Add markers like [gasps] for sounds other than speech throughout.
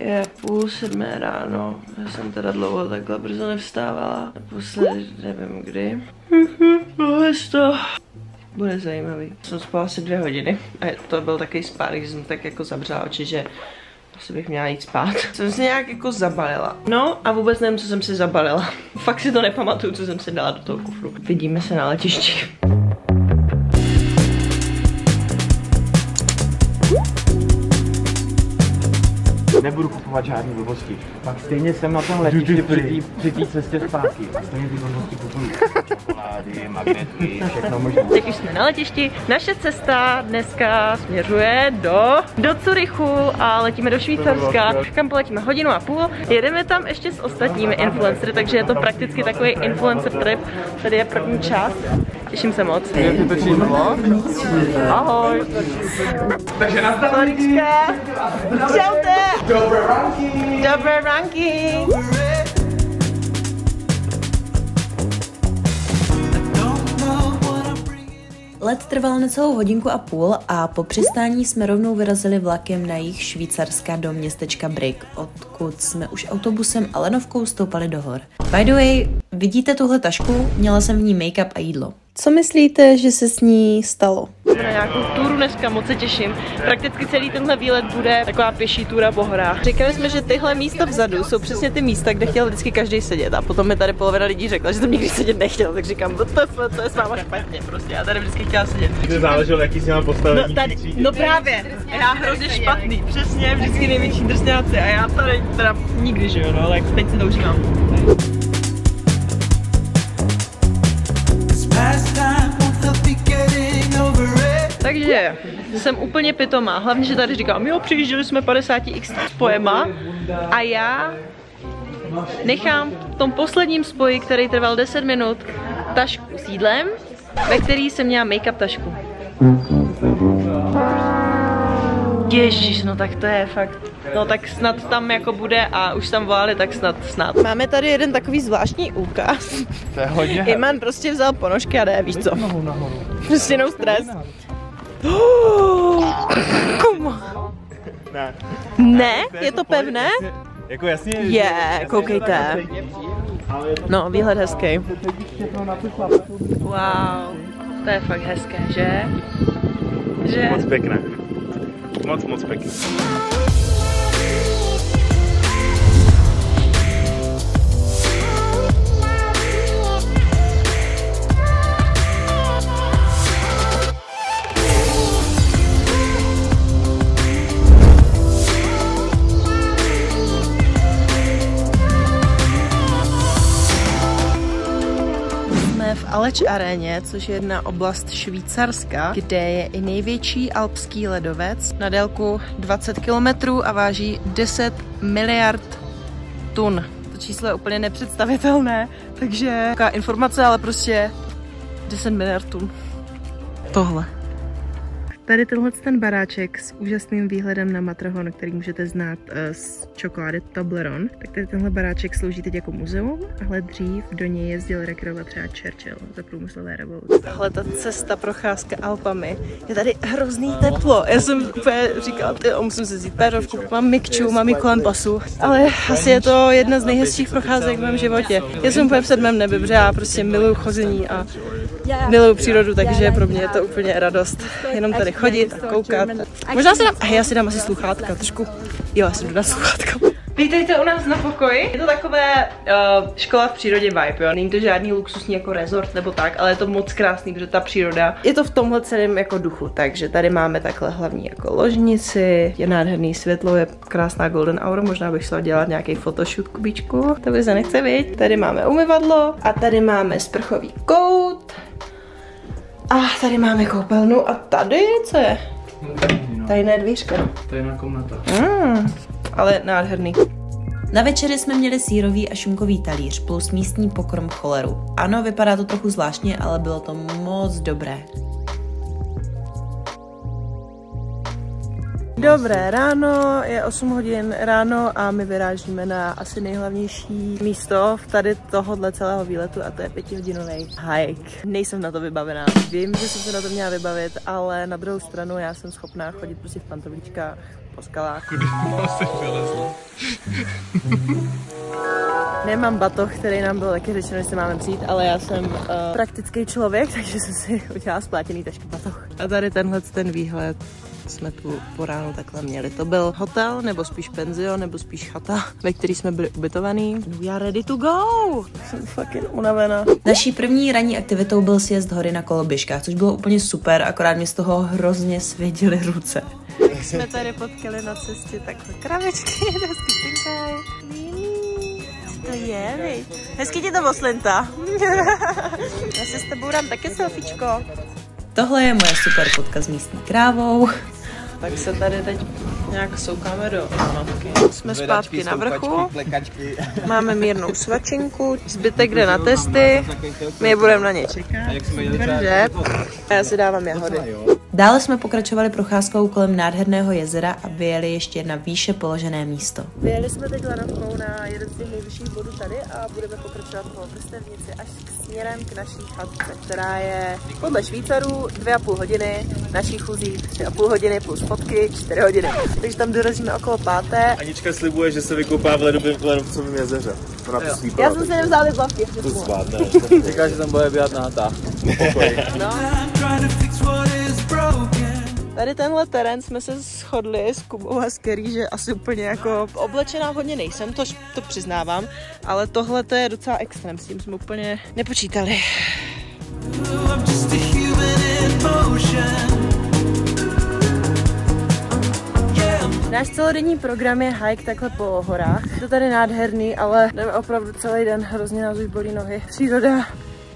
Je půl sedmé ráno. Já jsem teda dlouho takhle brzo nevstávala. Naposledy nevím kdy. No, to bude zajímavý. Jsem spala asi dvě hodiny a to byl takový spánek, že jsem tak jako zabřela oči, že asi bych měla jít spát. [laughs] Jsem si nějak jako zabalila. No a vůbec nevím, co jsem si zabalila. Fakt si to nepamatuju, co jsem si dala do toho kufru. Vidíme se na letišti. Nebudu kupovat žádný blbosti. Pak stejně jsem na tom letišti při té cestě zpátky. A stejně ty blbosti kupuju. Čokolády, magnety, [laughs] všechno možné. Teď už jsme na letišti. Naše cesta dneska směřuje do, do Curychu a letíme do Švýcarska, kam poletíme hodinu a půl. Jedeme tam ještě s ostatními influencery, takže je to prakticky takový influencer trip. Tady je první část. Těším se moc. Ahoj. Takže na Polička. Čaute. Dobré ranky. Dobré ranky. Let trval necelou hodinku a půl a po přistání jsme rovnou vyrazili vlakem na jich Švýcarska do městečka Brig, odkud jsme už autobusem a lenovkou stoupali do hor. By the way, vidíte tuhle tašku? Měla jsem v ní make-up a jídlo. Co myslíte, že se s ní stalo? Na nějakou túru dneska, moc se těším. Prakticky celý tenhle výlet bude taková pěší túra po horách. Říkali jsme, že tyhle místa vzadu jsou přesně ty místa, kde chtěl vždycky každý sedět. A potom mi tady polovina lidí řekla, že tam nikdy sedět nechtěl, tak říkám, WTF, co je s váma špatně, prostě já tady vždycky chtěla sedět. To záleželo, jaký si mám postavení. No, tady, no právě, já hrozně špatný, přesně, vždycky největší drsňáci a já tady teda nikdy, že jo, no, ale teď si to užívám. Takže jsem úplně pitomá, hlavně, že tady říkám, jo, přijížděli jsme 50x spojema a já nechám v tom posledním spoji, který trval 10 minut, tašku s jídlem, ve který jsem měla make-up tašku. Ježíš, no tak to je fakt. No tak snad tam jako bude a už tam volali, tak snad, snad. Máme tady jeden takový zvláštní úkaz. To je hodně. Iman prostě vzal ponožky a jde, víš co. Prostě no stres. [gasps] Komu? Ne. Ne? Je to pevné? Jako jasně. Je, koukejte. No, výhled hezký. Wow, to je fakt hezké, že? Že? Moc pěkné. Moc, moc pěkné. V Aleč aréně, což je jedna oblast Švýcarska, kde je i největší alpský ledovec na délku 20 km a váží 10 miliard tun. To číslo je úplně nepředstavitelné, takže taková informace, ale prostě 10 miliard tun. Tohle. Tady tenhle ten baráček s úžasným výhledem na Matrahon, který můžete znát eh, z čokolády Toblerone, tak tady tenhle baráček slouží teď jako muzeum, ale dřív do něj jezdil rekreovat třeba Churchill za průmyslové revoluce. Tahle ta cesta procházka Alpami, je tady hrozný teplo. Já jsem úplně říkala, ty, musím se vzít pérovku, mám mikču, mám ji kolem pasu, ale asi je to jedna z nejhezčích procházek v mém životě. Já jsem úplně v sedmém nebi, protože já prostě miluju chození a miluju přírodu, takže pro mě je to úplně radost. Jenom tady chodit a koukat. Možná si dám, a já si dám asi sluchátka trošku. Jo, já si jdu dát sluchátka. Vítejte u nás na pokoji. Je to takové uh, škola v přírodě vibe, jo. Není to žádný luxusní jako resort nebo tak, ale je to moc krásný, protože ta příroda je to v tomhle celém jako duchu. Takže tady máme takhle hlavní jako ložnici, je nádherný světlo, je krásná golden hour, možná bych šla dělat nějaký photoshoot kubíčku, to by se nechce vidět. Tady máme umyvadlo a tady máme sprchový kout. A tady máme koupelnu a tady co je? Tajné dvířka. To je na komnata. Mm, ale nádherný. Na večeři jsme měli sírový a šunkový talíř plus místní pokrom choleru. Ano, vypadá to trochu zvláštně, ale bylo to moc dobré. Dobré ráno, je 8 hodin ráno a my vyrážíme na asi nejhlavnější místo v tady tohohle celého výletu a to je pětihodinový hike. Nejsem na to vybavená. Vím, že jsem se na to měla vybavit, ale na druhou stranu já jsem schopná chodit prostě v pantovlíčkách po skalách. Kudy se? [laughs] Nemám batoh, který nám byl taky řečeno, že se máme přijít, ale já jsem uh, praktický člověk, [laughs] takže jsem si udělala splátěný tašky batoh. A tady tenhle ten výhled jsme tu po ránu takhle měli. To byl hotel, nebo spíš penzion, nebo spíš chata, ve který jsme byli ubytovaný. We are ready to go! Jsem fucking unavená. Naší první ranní aktivitou byl sjezd hory na koloběžkách, což bylo úplně super, akorát mě z toho hrozně svědily ruce. Jak jsme tady potkali na cestě takhle kravičky, cinkají. To je, viď? Hezky ti to oslinta. [laughs] Já se s tebou dám taky selfiečko. Tohle je moje super fotka s místní krávou. Tak se tady teď nějak soukáme do lanovky. Jsme zpátky na vrchu, [laughs] máme mírnou svačinku, zbytek jde na testy, my budeme na ně čekat. Takže já si dávám jahody. Dále jsme pokračovali procházkou kolem nádherného jezera a vyjeli ještě na výše položené místo. Vyjeli jsme teď lanovkou na jeden z těch nejvyšších bodů tady a budeme pokračovat po vrstevnici až k směrem k naší chatce, která je podle Švýcarů dvě a půl hodiny, naší chůzí tři a půl hodiny plus fotky čtyři hodiny. Takže tam dorazíme okolo páté. Anička slibuje, že se vykopá v ledovém ledovcovém jezeře. Ona to slíbila. Já jsem si nevzala ty plavky. To zvládne. Říká, že tam bude běhat na hatách. [laughs] No. Tady tenhle terén jsme se shodli s Kubou a s Kerry, že asi úplně jako oblečená hodně nejsem, to, to přiznávám, ale tohle to je docela extrém, s tím jsme úplně nepočítali. Náš celodenní program je hike takhle po horách. Je to tady nádherný, ale jdeme opravdu celý den, hrozně nás už bolí nohy. Příroda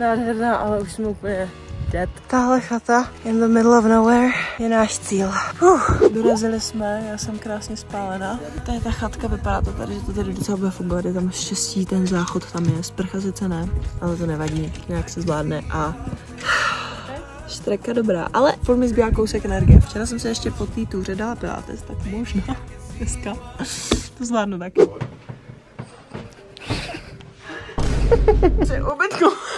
nádherná, ale už jsme úplně dead. Tahle chata in the middle of nowhere je náš cíl. Uh, dorazili jsme, já jsem krásně spálená. Tady ta chatka vypadá to tady, že to tady docela bude fungovat. Je tam štěstí, ten záchod tam je, sprcha sice ne, ale to nevadí, nějak se zvládne a Štreka dobrá, ale furt mi zbývá kousek energie. Včera jsem se ještě po té túře dala pilates, tak možná [laughs] dneska to zvládnu taky. [laughs] Při ubytku.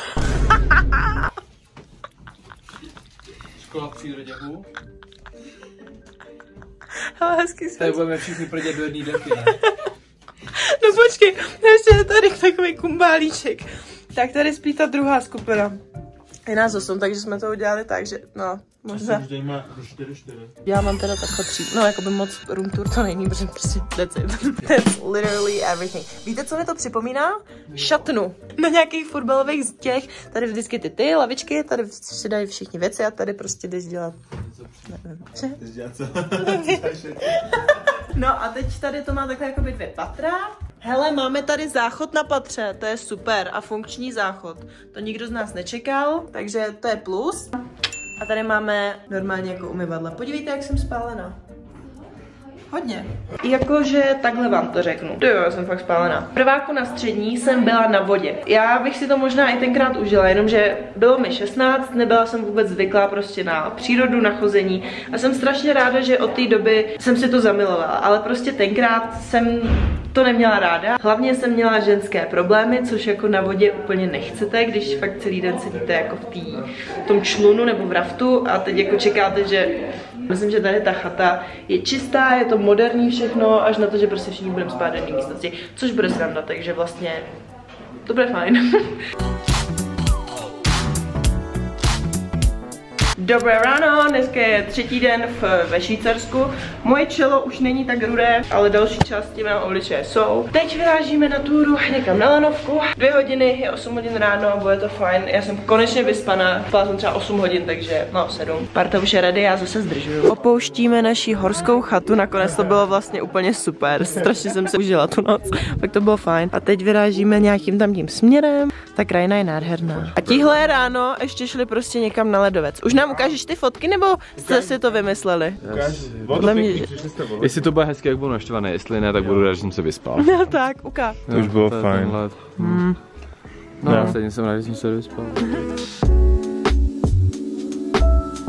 Škola příroděhu. Ale hezký jsme. Tady budeme všichni prdět do jedné deky, ne? [laughs] No počkej, ještě je tady takový kumbálíček. Tak tady spí ta druhá skupina. Je nás osm, takže jsme to udělali tak, že no, možná. Má 4 4. Já mám teda takhle tří, no jako by moc room tour to není, protože prostě that's it. [laughs] That's literally everything. Víte, co mi to připomíná? Šatnu. Na nějakých fotbalových těch, tady vždycky ty ty lavičky, tady si dají všichni věci a tady prostě jdeš dělat. Nevím. Co? [laughs] No a teď tady to má takhle jako by dvě patra. Hele, máme tady záchod na patře, to je super a funkční záchod. To nikdo z nás nečekal, takže to je plus. A tady máme normálně jako umyvadla. Podívejte, jak jsem spálená. Hodně. Jakože takhle vám to řeknu. Jo, já jsem fakt spálená. Prváku na střední jsem byla na vodě. Já bych si to možná i tenkrát užila, jenomže bylo mi 16, nebyla jsem vůbec zvyklá prostě na přírodu, na chození. A jsem strašně ráda, že od té doby jsem si to zamilovala. Ale prostě tenkrát jsem to neměla ráda. Hlavně jsem měla ženské problémy, což jako na vodě úplně nechcete, když fakt celý den sedíte jako v, tý, v tom člunu nebo v raftu a teď jako čekáte, že Myslím, že tady ta chata je čistá, je to moderní všechno, až na to, že prostě všichni budeme spát v místnosti, což bude sranda, takže vlastně to bude fajn. [laughs] Dobré ráno, dneska je třetí den v, ve Švýcarsku. Moje čelo už není tak rudé, ale další části mého obličeje jsou. Teď vyrážíme na túru někam na lanovku. Dvě hodiny, je 8 hodin ráno, bude to fajn. Já jsem konečně vyspaná, spala jsem třeba 8 hodin, takže no 7. Parta už je ready, já zase zdržuju. Opouštíme naší horskou chatu, nakonec to bylo vlastně úplně super. Strašně jsem se užila tu noc, tak to bylo fajn. A teď vyrážíme nějakým tam tím směrem. Ta krajina je nádherná. A tihle ráno ještě šli prostě někam na ledovec. Už nám ukážeš ty fotky, nebo jste si to vymysleli? Podle mě, že... Jestli to bude hezky, jak budu naštvaný, jestli ne, tak budu rád, že jsem se vyspal. No tak, ukáž. To už bylo fajn. Hmm. No, No. stejně jsem rád, že jsem se vyspal.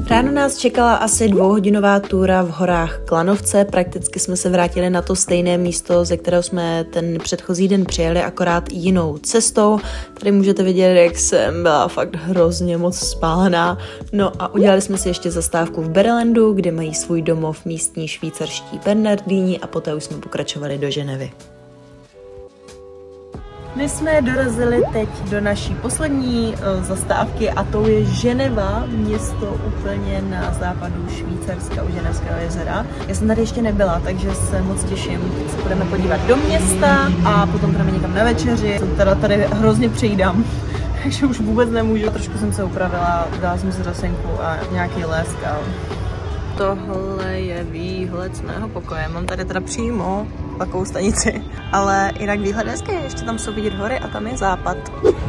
Ráno nás čekala asi dvouhodinová túra v horách Klanovce. Prakticky jsme se vrátili na to stejné místo, ze kterého jsme ten předchozí den přijeli, akorát jinou cestou. Tady můžete vidět, jak jsem byla fakt hrozně moc spálená. No a udělali jsme si ještě zastávku v Berelendu, kde mají svůj domov místní švýcarští Bernardíni a poté už jsme pokračovali do Ženevy. My jsme dorazili teď do naší poslední uh, zastávky a to je Ženeva, město úplně na západu Švýcarska u Ženevského jezera. Já jsem tady ještě nebyla, takže se moc těším. Se budeme podívat do města a potom jdeme někam na večeři. Teda tady hrozně přejdám [laughs] takže už vůbec nemůžu. Trošku jsem se upravila, dala jsem si rosenku a nějaký lesk a tohle je výhled z mého pokoje. Mám tady teda přímo takovou stanici, ale jinak výhled hezký, ještě tam jsou vidět hory a tam je západ.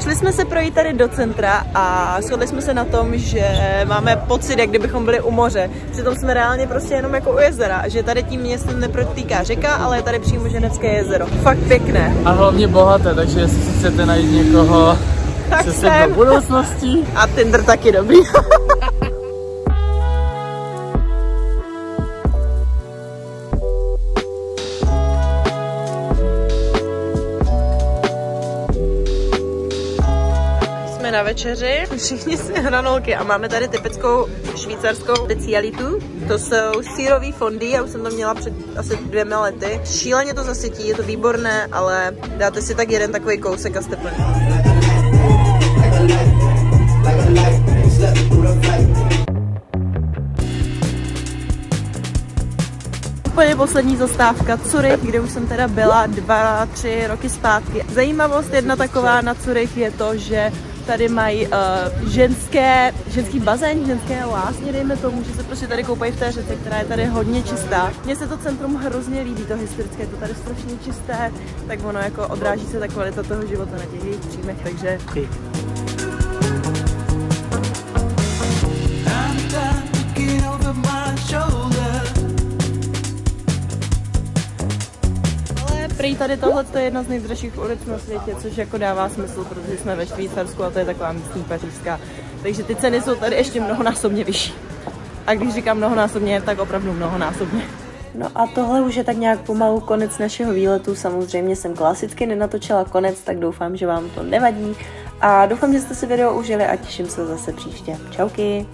Šli jsme se projít tady do centra a shodli jsme se na tom, že máme pocit, jak kdybychom byli u moře. Přitom jsme reálně prostě jenom jako u jezera, že tady tím městem neprotýká řeka, ale je tady přímo Ženevské jezero. Fakt pěkné. A hlavně bohaté, takže jestli si chcete najít někoho, tak se do budoucnosti. A Tinder taky dobrý. [laughs] na večeři, všichni si hranolky a máme tady typickou švýcarskou specialitu. To jsou sírové fondy, já už jsem to měla před asi dvěma lety. Šíleně to zasytí, je to výborné, ale dáte si tak jeden takový kousek a jste plný. úplně poslední zastávka Curych, kde už jsem teda byla dva, tři roky zpátky. Zajímavost jedna taková na Curych je to, že tady mají uh, ženské, ženský bazén, ženské lásně, dejme tomu, že se prostě tady koupají v té řece, která je tady hodně čistá. Mně se to centrum hrozně líbí, to historické, to tady strašně čisté, tak ono jako odráží se ta kvalita toho života na těch jejich příjmech, takže... Okay. Tady tohle je jedna z nejdražších ulic na světě, což jako dává smysl, protože jsme ve Švýcarsku a to je taková místní pařížská. Takže ty ceny jsou tady ještě mnohonásobně vyšší. A když říkám mnohonásobně, tak opravdu mnohonásobně. No a tohle už je tak nějak pomalu konec našeho výletu. Samozřejmě jsem klasicky nenatočila konec, tak doufám, že vám to nevadí. A doufám, že jste si video užili a těším se zase příště. Čauky!